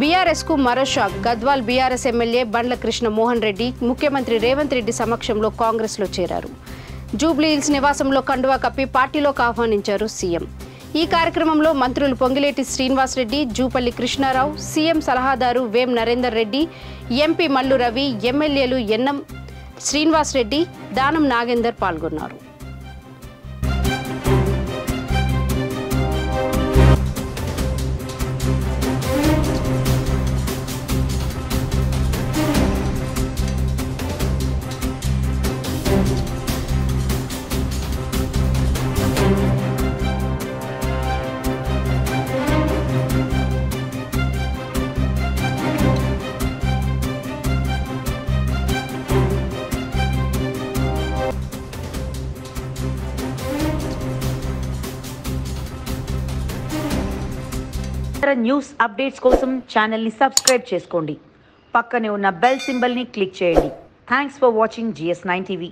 బీఆర్ఎస్కు మరో shock. Gadwal BRS MLA Bandla Krishna Mohan Reddy ముఖ్యమంత్రి రేవంత్ రెడ్డి సమక్షంలో కాంగ్రెస్లో చేరారు. జూబ్లీ హిల్స్ నివాసంలో కండువా కప్పి పార్టీలోకి ఆహ్వానించారు సీఎం. ఈ కార్యక్రమంలో మంత్రులు పొంగిలేటి శ్రీనివాసరెడ్డి జూపల్లి కృష్ణారావు సీఎం సలహాదారు వేం నరేందర్ రెడ్డి ఎంపీ మల్లు రవి ఎమ్మెల్యేలు ఎన్నం శ్రీనివాసరెడ్డి దానం నాగేందర్ పాల్గొన్నారు. ఇతర న్యూస్ అప్డేట్స్ కోసం ఛానల్ని సబ్స్క్రైబ్ చేసుకోండి. పక్కనే ఉన్న బెల్ సింబల్ని క్లిక్ చేయండి. Thanks for watching GS nine TV